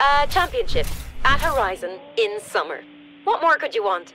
A championship at Horizon in summer. What more could you want?